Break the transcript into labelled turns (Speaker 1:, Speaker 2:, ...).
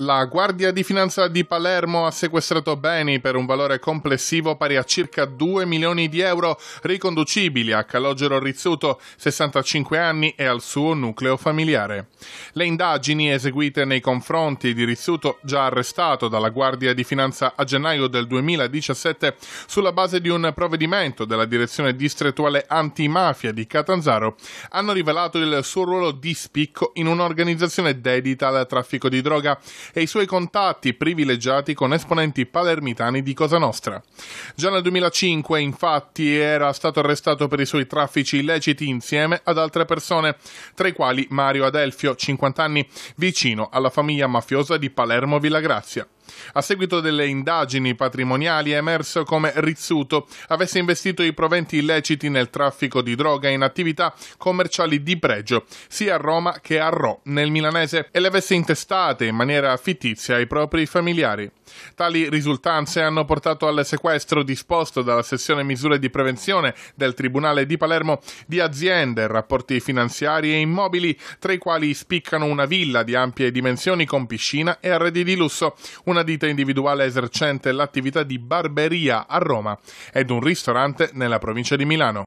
Speaker 1: La Guardia di Finanza di Palermo ha sequestrato beni per un valore complessivo pari a circa 2 milioni di euro riconducibili a Calogero Rizzuto, 65 anni, e al suo nucleo familiare. Le indagini eseguite nei confronti di Rizzuto, già arrestato dalla Guardia di Finanza a gennaio del 2017, sulla base di un provvedimento della Direzione Distrettuale Antimafia di Catanzaro, hanno rivelato il suo ruolo di spicco in un'organizzazione dedita al traffico di droga e i suoi contatti privilegiati con esponenti palermitani di Cosa Nostra. Già nel 2005, infatti, era stato arrestato per i suoi traffici illeciti insieme ad altre persone, tra i quali Mario Adelfio, 50 anni, vicino alla famiglia mafiosa di Palermo Villagrazia. A seguito delle indagini patrimoniali è emerso come Rizzuto avesse investito i proventi illeciti nel traffico di droga in attività commerciali di pregio, sia a Roma che a Ro, nel milanese, e le avesse intestate in maniera fittizia ai propri familiari. Tali risultanze hanno portato al sequestro disposto dalla sezione misure di prevenzione del Tribunale di Palermo di aziende, rapporti finanziari e immobili, tra i quali spiccano una villa di ampie dimensioni con piscina e arredi di lusso, una ditta individuale esercente l'attività di barberia a Roma ed un ristorante nella provincia di Milano.